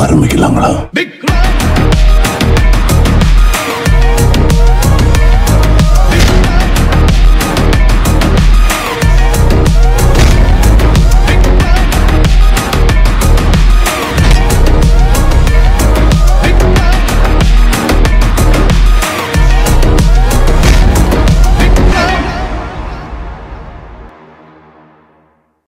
ஆரம்பிக்கலாங்களா? பிக்